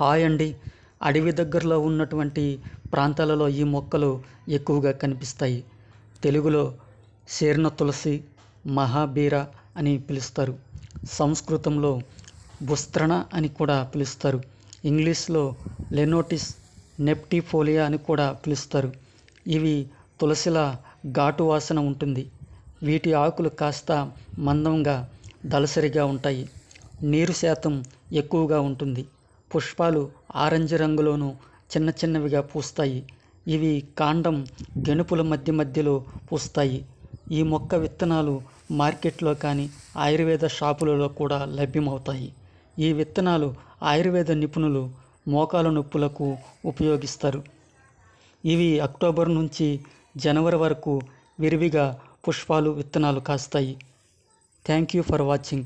Hi అండి. అడవి దగ్గరలో ఉన్నటువంటి ప్రాంతాలలో ఈ మొక్కలు ఎక్కువగా కనిపిస్తాయి. తెలుగులో శీర్ణ తులసి మహాబీర అని పిలుస్తారు. సంస్కృతంలో బుస్త్రణ అని కూడా పిలుస్తారు. ఇంగ్లీష్లో లెనోటిస్ నెప్టిఫోలియా అని కూడా పిలుస్తారు. ఇవి తులసిలా ఘాటు వాసన ఉంటుంది. వీటి ఆకులు కాస్త మందంగా దళసరిగా ఉంటాయి. నీరు శాతం ఎక్కువగా ఉంటుంది. పుష్పాలు ఆరెంజ్ రంగులోను చిన్న చిన్నవిగా పూస్తాయి. ఇవి కాండం గెనుపుల మధ్య మధ్యలో పూస్తాయి. ఈ మొక్క విత్తనాలు మార్కెట్లో కానీ ఆయుర్వేద షాపులలో కూడా లభ్యమవుతాయి. ఈ విత్తనాలు ఆయుర్వేద నిపుణులు మోకాల నొప్పులకు ఉపయోగిస్తారు. ఇవి అక్టోబర్ నుంచి జనవరి వరకు విరివిగా పుష్పాలు విత్తనాలు కాస్తాయి. Thank you for watching.